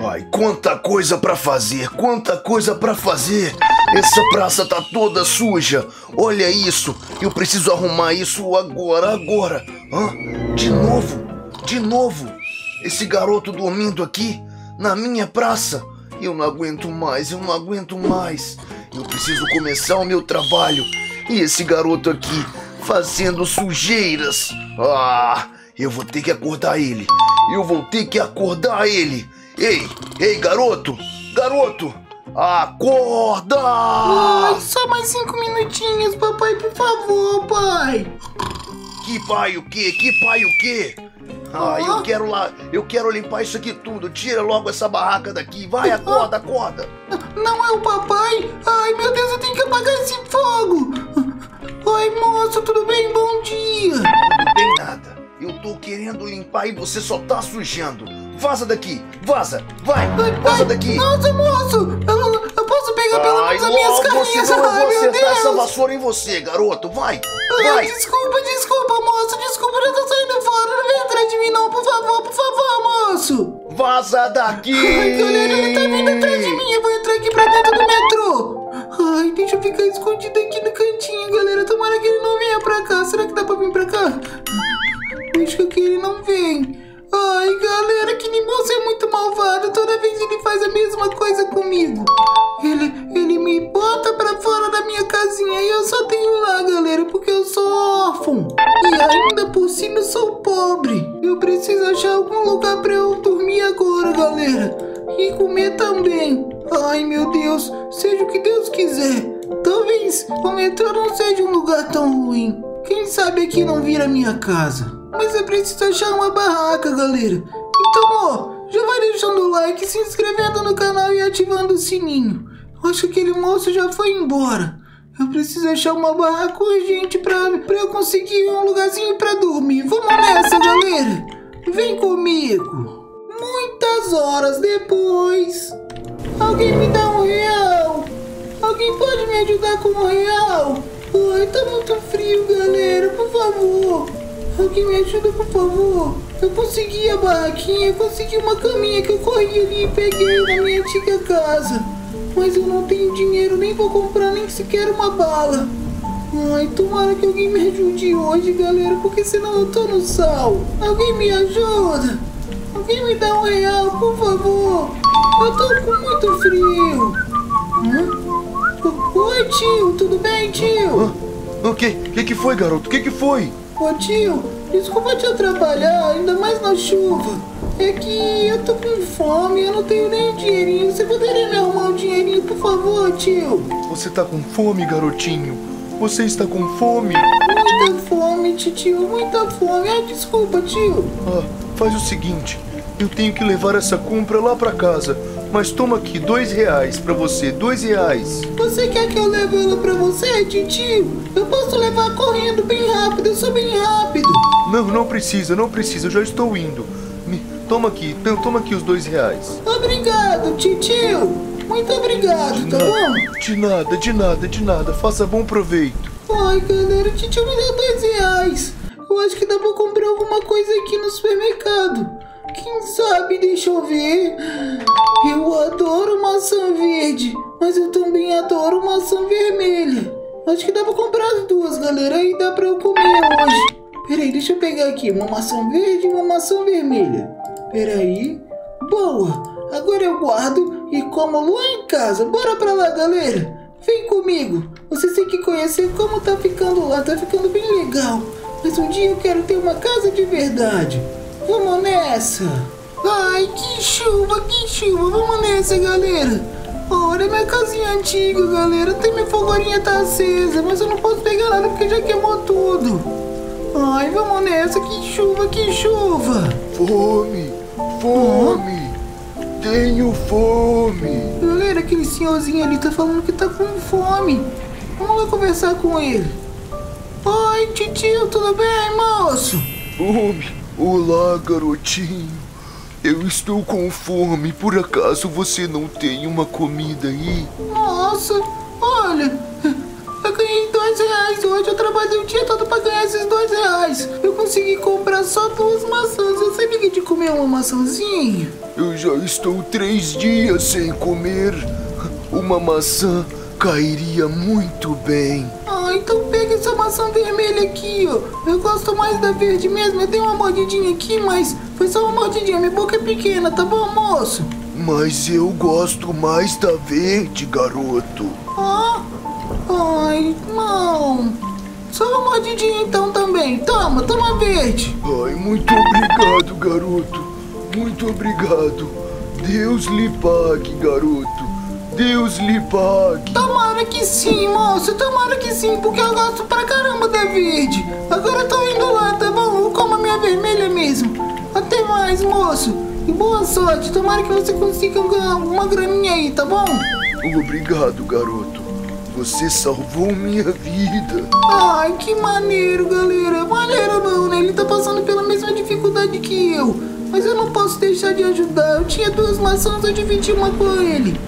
Ai, quanta coisa pra fazer, quanta coisa pra fazer. Essa praça tá toda suja. Olha isso, eu preciso arrumar isso agora, agora. Hã? De novo, de novo. Esse garoto dormindo aqui, na minha praça. Eu não aguento mais, eu não aguento mais. Eu preciso começar o meu trabalho. E esse garoto aqui, fazendo sujeiras. Ah, eu vou ter que acordar ele. Eu vou ter que acordar ele. Ei, ei, garoto! Garoto! Acorda! Ai, só mais cinco minutinhos, papai, por favor, pai. Que pai o quê? Que pai o quê? Ah, eu quero lá, eu quero limpar isso aqui tudo. Tira logo essa barraca daqui. Vai, acorda, acorda. Não é o papai? Ai, meu Deus, eu tenho que apagar esse fogo. Oi, moço, tudo bem? Bom dia. Não tem nada. Eu tô querendo limpar e você só tá sujando. Vaza daqui, vaza, vai, Ai, vaza ai, daqui. Nossa, moço, eu, eu posso pegar pelo Ai, menos as minhas carrinhas. não eu vou Ai, acertar essa vassoura em você, garoto. Vai, Ai, vai. desculpa, desculpa, moço, desculpa, eu tô saindo fora. Não vem atrás de mim, não, por favor, por favor, moço. Vaza daqui. Ai, galera, ele tá vindo atrás de mim. Eu vou entrar aqui pra dentro do metrô. Ai, deixa eu ficar escondido aqui no cantinho, galera. Tomara que ele não venha pra cá. Será que dá pra vir Aqui não vira minha casa. Mas eu preciso achar uma barraca, galera. Então, ó, já vai deixando o like, se inscrevendo no canal e ativando o sininho. Eu acho que aquele moço já foi embora. Eu preciso achar uma barraca urgente pra, pra eu conseguir um lugarzinho pra dormir. Vamos nessa, galera. Vem comigo. Muitas horas depois. Alguém me dá um real. Alguém pode me ajudar com um real? Ai, tá muito frio, galera. Por favor. Alguém me ajuda, por favor. Eu consegui a barraquinha, eu consegui uma caminha que eu corri ali e peguei na minha antiga casa. Mas eu não tenho dinheiro, nem vou comprar nem sequer uma bala. Ai, tomara que alguém me ajude hoje, galera, porque senão eu tô no sal. Alguém me ajuda. Alguém me dá um real, por favor. Eu tô com muito frio. Tio, tudo bem, tio? O que? O que, que foi, garoto? O que, que foi? Ô tio, desculpa te atrapalhar, ainda mais na chuva. É que eu tô com fome, eu não tenho nem dinheirinho. Você poderia me arrumar um dinheirinho, por favor, tio? Você tá com fome, garotinho? Você está com fome? Muita fome, tio, muita fome. Ai, desculpa, tio. Ah, faz o seguinte, eu tenho que levar essa compra lá pra casa. Mas toma aqui, dois reais pra você, dois reais. Você quer que eu leve ela pra você, tio? Eu posso levar correndo bem rápido, eu sou bem rápido. Não, não precisa, não precisa, eu já estou indo. Me, toma aqui, to- toma aqui os dois reais. Obrigado, tio. Muito obrigado, tá bom? De nada, de nada, de nada. Faça bom proveito. Ai, galera, o tio me deu dois reais. Eu acho que dá pra comprar alguma coisa aqui no supermercado. Quem sabe, deixa eu ver. Eu adoro maçã verde, mas eu também adoro maçã vermelha. Acho que dá pra comprar as duas, galera, e dá pra eu comer hoje. Peraí, deixa eu pegar aqui uma maçã verde e uma maçã vermelha. Peraí. Boa! Agora eu guardo e como lá em casa. Bora pra lá, galera! Vem comigo! Vocês têm que conhecer como tá ficando lá, tá ficando bem legal. Mas um dia eu quero ter uma casa de verdade. Vamos nessa! Ai, que chuva, que chuva! Vamos nessa, galera! Olha minha casinha antiga, galera. Até minha fogorinha tá acesa, mas eu não posso pegar nada porque já queimou tudo. Ai, vamos nessa, que chuva, que chuva! Fome, fome. Tenho fome. Galera, aquele senhorzinho ali tá falando que tá com fome. Vamos lá conversar com ele. Oi, tio, tudo bem, moço? Fome. Olá, garotinho. Eu estou com fome. Por acaso você não tem uma comida aí? Nossa, olha, eu ganhei dois reais. Hoje eu trabalhei o dia todo pra ganhar esses dois reais. Eu consegui comprar só duas maçãs. Você liga de comer uma maçãzinha? Eu já estou três dias sem comer. Uma maçã cairia muito bem. Então pega essa maçã vermelha aqui, ó. Eu gosto mais da verde mesmo. Eu dei uma mordidinha aqui, mas foi só uma mordidinha. Minha boca é pequena, tá bom, moço? Mas eu gosto mais da verde, garoto. Ah? Ai, não. Só uma mordidinha então também. Toma, toma verde. Ai, muito obrigado, garoto. Muito obrigado. Deus lhe pague, garoto. Deus lhe pague. Tomara que sim, moço. Tomara que sim, porque eu gosto pra caramba da verde. Agora eu tô indo lá, tá bom? Eu como a minha vermelha mesmo. Até mais, moço. E boa sorte. Tomara que você consiga ganhar uma graninha aí, tá bom? Obrigado, garoto. Você salvou minha vida. Ai, que maneiro, galera. Maneiro não, né? Ele tá passando pela mesma dificuldade que eu. Mas eu não posso deixar de ajudar. Eu tinha duas maçãs, eu dividi uma com ele.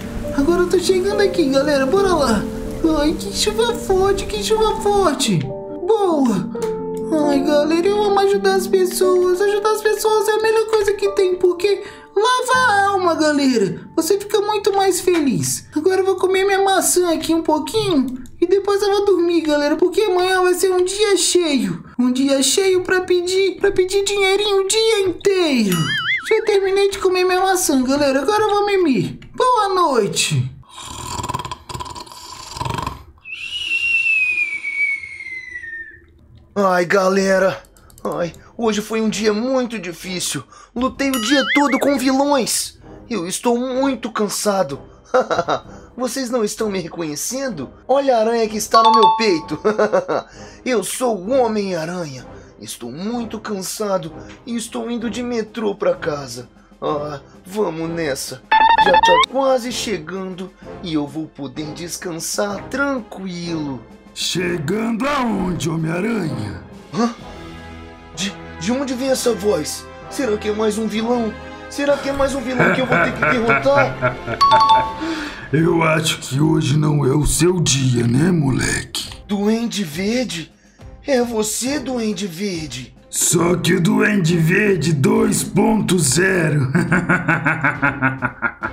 Agora eu tô chegando aqui, galera. Bora lá. Ai, que chuva forte, que chuva forte. Boa. Ai, galera, eu amo ajudar as pessoas. Ajudar as pessoas é a melhor coisa que tem, porque lava a alma, galera. Você fica muito mais feliz. Agora eu vou comer minha maçã aqui um pouquinho e depois eu vou dormir, galera, porque amanhã vai ser um dia cheio. Um dia cheio pra pedir, para pedir dinheirinho o dia inteiro. Já terminei de comer minha maçã, galera. Agora eu vou mimir. Boa noite. Ai, galera. Ai, hoje foi um dia muito difícil. Lutei o dia todo com vilões. Eu estou muito cansado. Vocês não estão me reconhecendo? Olha a aranha que está no meu peito. Eu sou o Homem-Aranha. Estou muito cansado e estou indo de metrô para casa. Ah, vamos nessa. Já tá quase chegando e eu vou poder descansar tranquilo. Chegando aonde, Homem-Aranha? Hã? De, de onde vem essa voz? Será que é mais um vilão? Será que é mais um vilão que eu vou ter que derrotar? Eu acho que hoje não é o seu dia, né, moleque? Duende Verde? É você, Duende Verde. Só que o Duende Verde 2.0.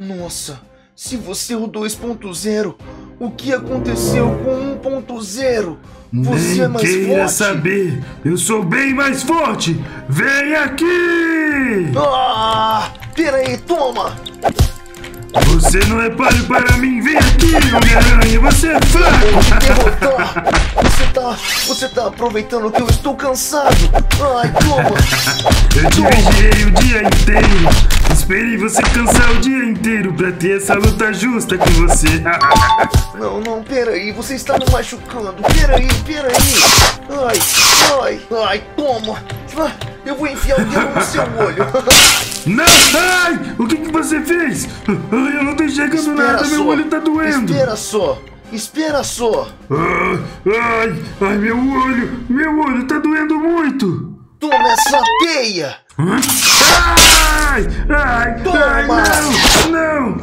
Nossa, se você é o 2.0, o que aconteceu com 1.0? Você Nem é mais queira forte? saber, eu sou bem mais forte. Vem aqui! Ah! Peraí, toma! Você não é páreo para mim. Vem aqui, Homem-Aranha. Você é fraco. derrotar! Você tá. Você tá aproveitando que eu estou cansado! Ai, toma! Eu te vigiei o dia inteiro. Esperei você cansar o dia inteiro pra ter essa luta justa com você. Não, não, peraí, você está me machucando! Peraí, peraí! Ai, ai, ai, toma! Eu vou enfiar o dedo no seu olho! Não! Ai! O que, que você fez? Eu não tô enxergando nada, meu só. olho tá doendo. Espera só! Espera só! Ah, ai, ai, meu olho! Meu olho tá doendo muito! Toma essa teia! Ai! Ai! Toma! Ai, não!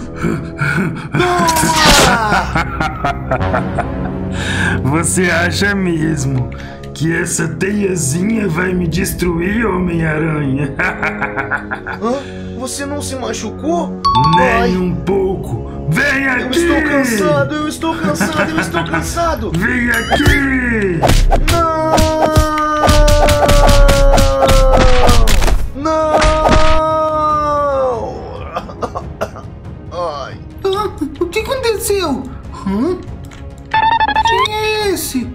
Não! Você acha mesmo que essa teiazinha vai me destruir, Homem-Aranha? Você não se machucou? Nem Ai, um pouco! Vem eu aqui! estou cansado, eu estou cansado, eu estou cansado! Vem aqui! Não! Não! Ai, Ah, o que aconteceu? Hã? Quem é esse?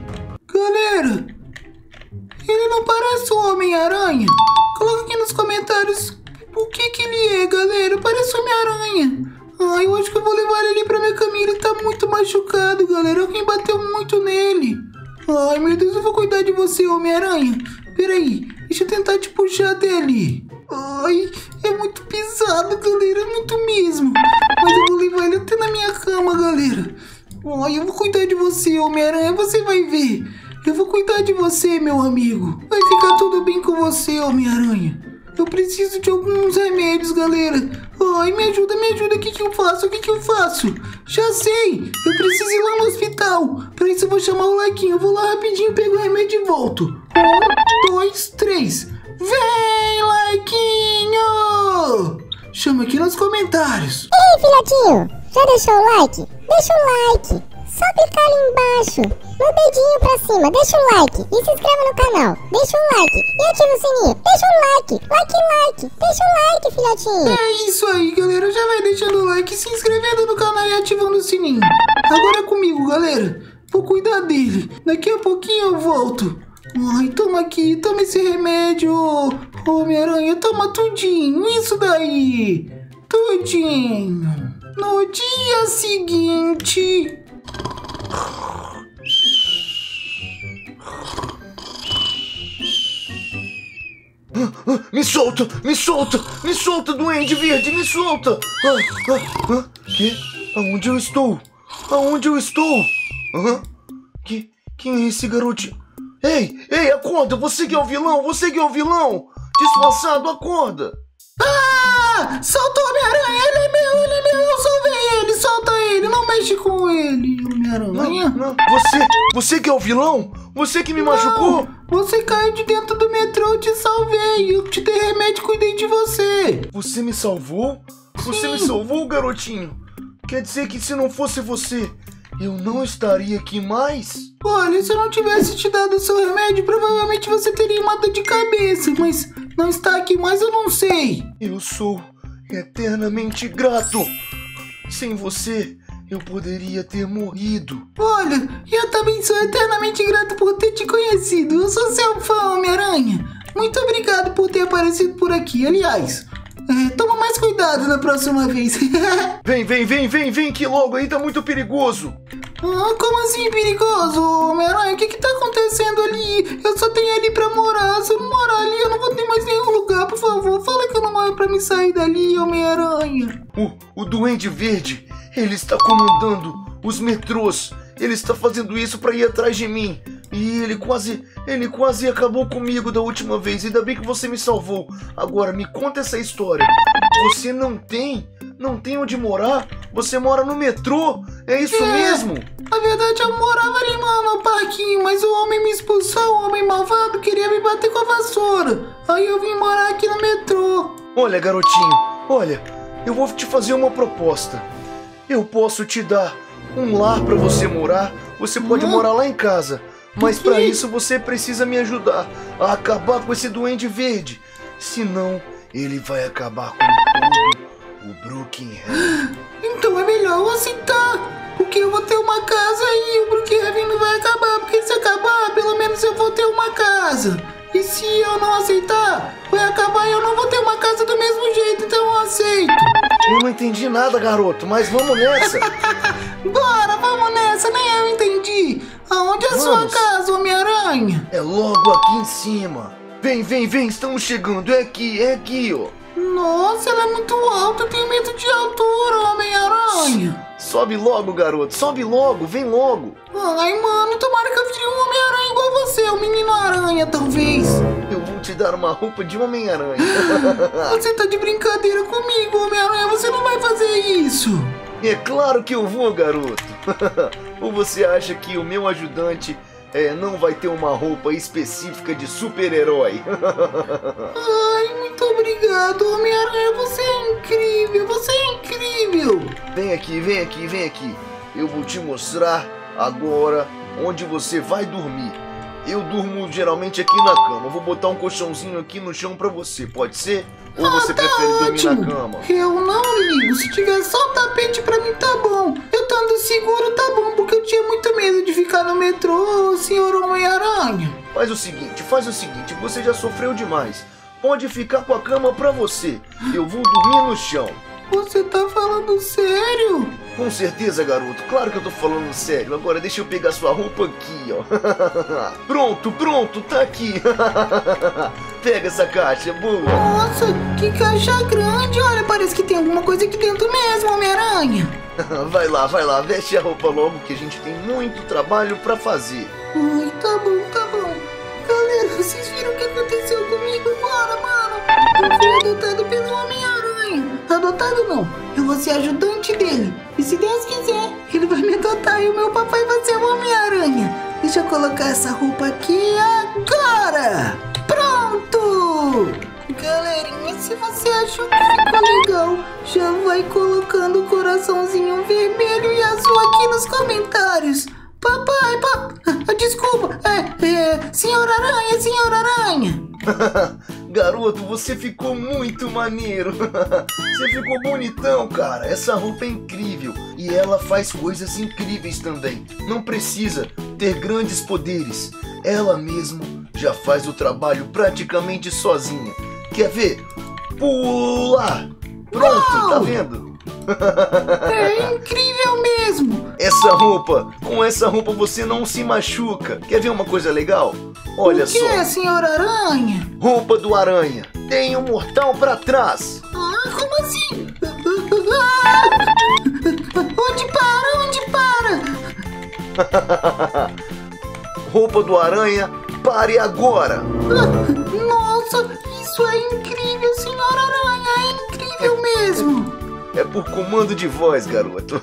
Você, meu amigo. Vai ficar tudo bem com você, Homem-Aranha. Eu preciso de alguns remédios, galera. Ai, me ajuda, me ajuda. O que, que eu faço? O que, que eu faço? Já sei. Eu preciso ir lá no hospital. Pra isso eu vou chamar o Lequinho. Eu vou lá rapidinho, pego o remédio e volto. Um, dois, três. Vem, Lequinho! Chama aqui nos comentários. Ei, filhotinho, já deixou o like? Deixa o like. Só clicar ali embaixo, no dedinho pra cima, deixa o like e se inscreva no canal. Deixa o like e ativa o sininho. Deixa o like, like, like. Deixa o like, filhotinho. É isso aí, galera. Já vai deixando o like, se inscrevendo no canal e ativando o sininho. Agora é comigo, galera. Vou cuidar dele. Daqui a pouquinho eu volto. Ai, toma aqui, toma esse remédio. Homem-Aranha, toma tudinho. Isso daí. Tudinho. No dia seguinte. Me solta, me solta, me solta, Duende Verde, me solta! Ah, ah, ah, que? Aonde eu estou? Aonde eu estou? Que, quem é esse garotinho? Ei, ei, acorda! Você que é o vilão, você que é o vilão! Disfarçado, acorda! Ah! Solta o Homem-Aranha! Ele é Solta ele! Não mexe com ele, Homem-Aranha! Não, você, você que é o vilão? Você que me machucou? Você caiu de dentro do metrô, eu te salvei! Eu te dei remédio, cuidei de você! Você me salvou? Você me Sim. salvou, garotinho? Quer dizer que se não fosse você, eu não estaria aqui mais? Olha, se eu não tivesse te dado o seu remédio, provavelmente você teria dor de cabeça, mas não está aqui mais, eu não sei. Eu sou eternamente grato. Sem você, eu poderia ter morrido. Olha, eu também sou eternamente grato por ter te conhecido. Eu sou seu fã, Homem-Aranha. Muito obrigado por ter aparecido por aqui. Aliás, é, toma mais cuidado na próxima vez. Vem, vem, vem, vem, vem, que logo aí tá muito perigoso. ah, como assim perigoso, Homem-Aranha? O que que tá acontecendo ali? Eu só tenho ali pra morar. Se eu não morar ali, eu não vou ter mais nenhum lugar. Por favor, fala que eu não moro pra me sair dali, Homem-Aranha. O, o Duende Verde, ele está comandando os metrôs. Ele está fazendo isso para ir atrás de mim. E ele quase, ele quase acabou comigo da última vez. Ainda bem que você me salvou. Agora me conta essa história. Você não tem, não tem onde morar? Você mora no metrô? É isso É. mesmo? Na verdade, eu morava ali no, no parquinho, mas o homem me expulsou, o homem malvado queria me bater com a vassoura. Aí eu vim morar aqui no metrô. Olha, garotinho, olha, eu vou te fazer uma proposta. Eu posso te dar um lar pra você morar. Você pode Hã? morar lá em casa. Mas pra isso você precisa me ajudar a acabar com esse duende verde. Senão, ele vai acabar com o Brookhaven. Então é melhor eu aceitar. Porque eu vou ter uma casa e o Brookhaven não vai acabar. Porque se acabar, pelo menos eu vou ter uma casa. E se eu não aceitar, vai acabar e eu não vou ter uma casa do mesmo jeito. Então eu aceito. Eu não entendi nada, garoto, mas vamos nessa. Bora, vamos nessa. Nem eu entendi. Aonde é a sua casa, Homem-Aranha? É logo aqui em cima. Vem, vem, vem, estamos chegando. É aqui, é aqui, ó. Nossa, ela é muito alta. Eu tenho medo de altura, Homem-Aranha. Sobe logo, garoto, sobe logo, vem logo. Ai, mano, tomara que eu vire um Homem-Aranha você, o Menino Aranha, talvez. Eu vou te dar uma roupa de Homem-Aranha. Você tá de brincadeira comigo, Homem-Aranha. Você não vai fazer isso. é claro que eu vou, garoto. Ou você acha que o meu ajudante é, não vai ter uma roupa específica de super-herói? Ai, muito obrigado, Homem-Aranha. Você é incrível, você é incrível. vem aqui, vem aqui, vem aqui. Eu vou te mostrar agora onde você vai dormir. Eu durmo geralmente aqui na cama. Vou botar um colchãozinho aqui no chão pra você, pode ser? Ou você tá prefere dormir ótimo. na cama? Eu não ligo. Se tiver só o tapete pra mim, tá bom. Eu estando seguro, tá bom, porque eu tinha muito medo de ficar no metrô, senhor Homem-Aranha. Faz o seguinte, faz o seguinte, você já sofreu demais. Pode ficar com a cama pra você. Eu vou dormir no chão. Você tá falando sério? Com certeza, garoto. Claro que eu tô falando sério. Agora deixa eu pegar sua roupa aqui, ó. pronto, pronto, tá aqui. Pega essa caixa, boa. Nossa, que caixa grande. Olha, parece que tem alguma coisa aqui dentro mesmo, Homem-Aranha. Vai lá, vai lá, veste a roupa logo que a gente tem muito trabalho pra fazer. Ai, tá bom, tá bom. Galera, vocês viram não. Eu vou ser ajudante dele. E se Deus quiser, ele vai me adotar e o meu papai vai ser o Homem-Aranha. Deixa eu colocar essa roupa aqui agora. Pronto! Galerinha, se você achou que ficou legal, já vai colocando o coraçãozinho vermelho e azul aqui nos comentários. Papai, papai, desculpa, é, é, senhor aranha, senhor aranha. Garoto, você ficou muito maneiro. você ficou bonitão, cara. Essa roupa é incrível e ela faz coisas incríveis também. Não precisa ter grandes poderes. Ela mesmo já faz o trabalho praticamente sozinha. Quer ver? Pula! Pronto, tá Uau! vendo? É incrível mesmo. Essa roupa, com essa roupa você não se machuca. Quer ver uma coisa legal? Olha o que só, é, senhor aranha? roupa do aranha. Tem um mortal pra trás. Ah, como assim? Ah! Onde para? Onde para? Roupa do aranha, pare agora. Ah, Nossa, isso é incrível, senhor aranha. É incrível mesmo. É por comando de voz, garoto.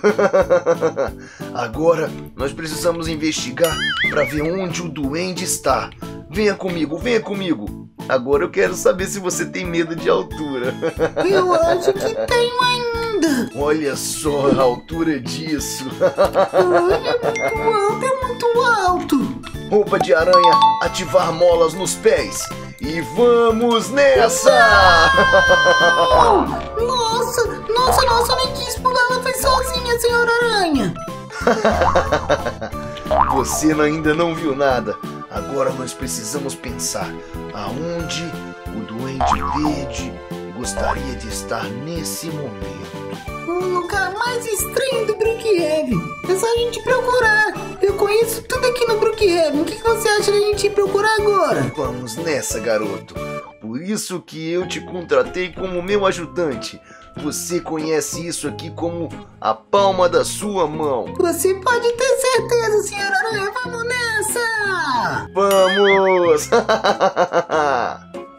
Agora nós precisamos investigar para ver onde o duende está. Venha comigo, venha comigo. Agora eu quero saber se você tem medo de altura. Eu acho que tenho ainda. Olha só a altura disso. É muito alto, é muito alto. Roupa de aranha, ativar molas nos pés. E vamos nessa! Nossa, nossa, nossa, eu nem quis pular, ela foi sozinha, senhor aranha. Você ainda não viu nada. Agora nós precisamos pensar aonde o Duende Verde gostaria de estar nesse momento. Um lugar mais estranho do Brookhaven. É só a gente procurar. Eu conheço tudo aqui no Brookhaven. O que que você acha da gente ir procurar agora? Vamos nessa, garoto. Por isso que eu te contratei como meu ajudante. Você conhece isso aqui como a palma da sua mão. Você pode ter certeza, senhor aranha. Vamos nessa! Vamos!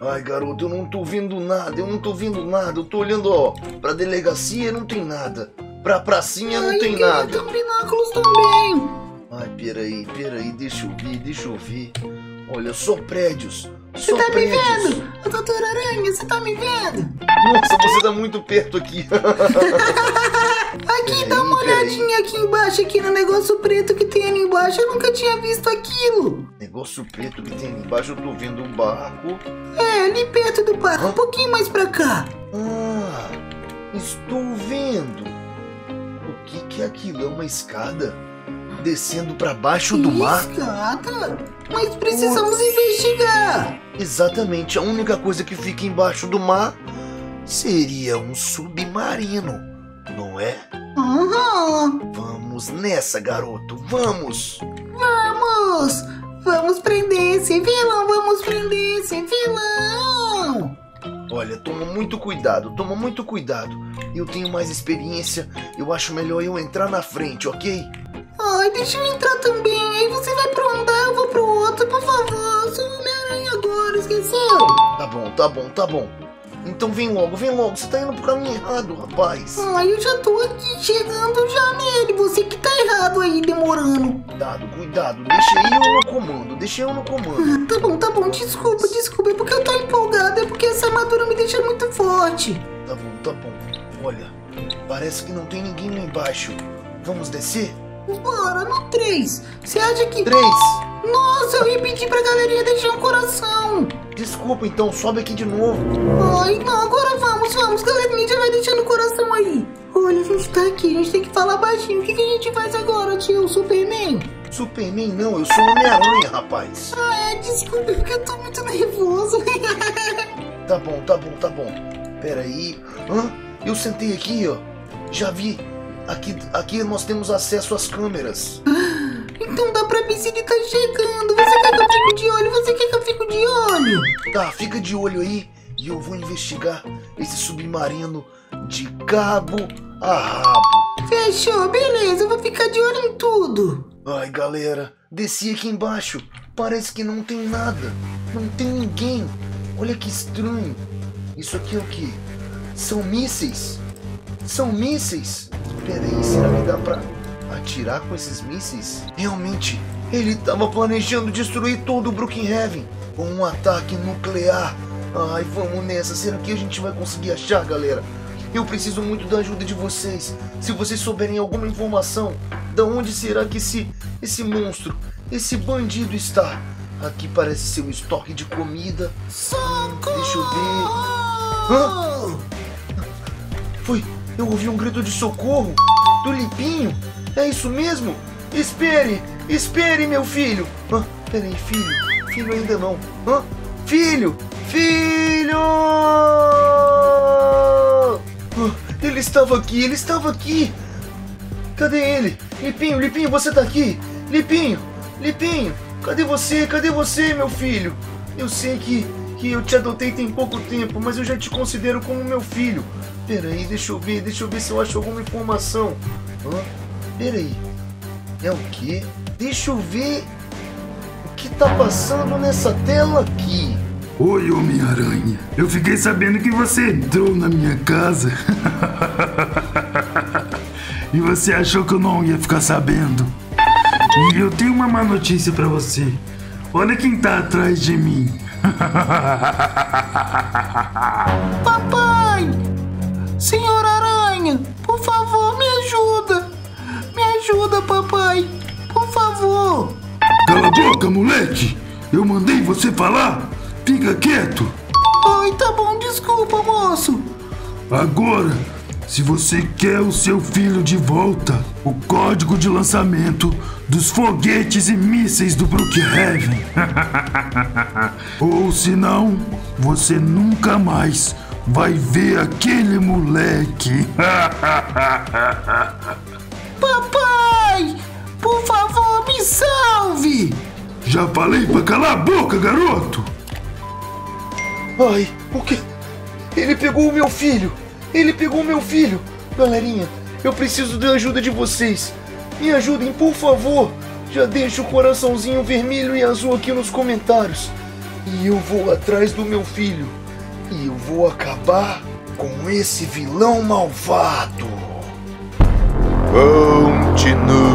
Ai, garoto, eu não tô vendo nada, eu não tô vendo nada. Eu tô olhando, ó, pra delegacia não tem nada. Pra pracinha não Ai, tem eu nada. ter um binóculos também. Ai, peraí, peraí, deixa eu ver, deixa eu ver. Olha, só prédios. Você tá me vendo? Doutor Aranha, você tá me vendo? Nossa, você tá muito perto aqui. Aqui, dá uma olhadinha aqui embaixo, aqui no negócio preto que tem ali embaixo. Eu nunca tinha visto aquilo. Negócio preto que tem ali embaixo, eu tô vendo um barco. É, ali perto do barco, um pouquinho mais pra cá. Ah, estou vendo. O que que é aquilo? É uma escada? Descendo pra baixo do mar? Escada? Mas precisamos investigar. Exatamente, a única coisa que fica embaixo do mar seria um submarino, não é? Aham. Vamos nessa, garoto, vamos! Vamos! Vamos prender esse vilão! Vamos prender esse vilão! Olha, toma muito cuidado, toma muito cuidado. Eu tenho mais experiência, eu acho melhor eu entrar na frente, ok? Ai, deixa eu entrar também. Aí você vai pra um andar, eu vou pro outro, por favor. Eu sou o Homem-Aranha agora, esqueceu? Tá bom, tá bom, tá bom. Então vem logo, vem logo, você tá indo pro caminho errado, rapaz. Ai, eu já tô aqui chegando já nele. Você que tá errado aí, demorando. Cuidado, cuidado, deixa eu no comando, deixa eu no comando. Ah, Tá bom, tá bom. Desculpa, desculpa. É porque eu tô empolgada. É porque essa armadura me deixa muito forte. Tá bom, tá bom. Olha, parece que não tem ninguém lá embaixo. Vamos descer? Bora, no 3. Você acha que. Três. Nossa, eu ia pedir pra galerinha deixar um coração. Desculpa, então, sobe aqui de novo. Ai, não, agora vamos, vamos. Galerinha já vai deixando o coração aí. Olha, a gente tá aqui, a gente tem que falar baixinho. O que, que a gente faz agora, tio? Superman? Superman não, eu sou Homem-Aranha, rapaz. Ah, é, desculpa, porque eu tô muito nervoso. Tá bom, tá bom, tá bom. Pera aí. Hã? Eu sentei aqui, ó. Já vi. Aqui, aqui nós temos acesso às câmeras. então dá pra ver se ele tá chegando. Você quer que eu fique de olho? Você quer que eu fique de olho? Tá, fica de olho aí e eu vou investigar esse submarino de cabo a rabo. Fechou, beleza, eu vou ficar de olho em tudo. Ai, galera, desci aqui embaixo. Parece que não tem nada. Não tem ninguém. Olha que estranho. Isso aqui é o quê? São mísseis. São mísseis. Peraí, será que dá pra atirar com esses mísseis? Realmente, ele estava planejando destruir todo o Brookhaven com um ataque nuclear. Ai, vamos nessa. Será que a gente vai conseguir achar, galera? Eu preciso muito da ajuda de vocês. Se vocês souberem alguma informação, da onde será que esse esse monstro, esse bandido está? Aqui parece ser um estoque de comida. Socorro! Deixa eu ver. Hã? Foi, eu ouvi um grito de socorro do Lipinho. É isso mesmo? Espere, espere, meu filho. Hã? Peraí, filho. Filho ainda não. Hã? Filho! Filho! Ele estava aqui, ele estava aqui. Cadê ele? Lipinho, Lipinho, você tá aqui? Lipinho, Lipinho, cadê você? Cadê você, meu filho? Eu sei que, que eu te adotei tem pouco tempo, mas eu já te considero como meu filho. Peraí, deixa eu ver, deixa eu ver se eu acho alguma informação. Hã? Peraí. É o quê? Deixa eu ver o que tá passando nessa tela aqui. Oi, Homem-Aranha. Eu fiquei sabendo que você entrou na minha casa. e você achou que eu não ia ficar sabendo. E eu tenho uma má notícia pra você. Olha quem tá atrás de mim. Senhor Aranha, por favor, me ajuda! Me ajuda, papai! Por favor! Cala a boca, moleque! Eu mandei você falar! Fica quieto! Ai, tá bom, desculpa, moço! Agora, se você quer o seu filho de volta, o código de lançamento dos foguetes e mísseis do Brookhaven. Ou se não, você nunca mais vai ver aquele moleque. Papai! Por favor, me salve! Já falei pra calar a boca, garoto! Ai, o que? Ele pegou o meu filho! Ele pegou o meu filho! Galerinha, eu preciso da ajuda de vocês! Me ajudem, por favor! Já deixa o coraçãozinho vermelho e azul aqui nos comentários. E eu vou atrás do meu filho e eu vou acabar com esse vilão malvado. Continue.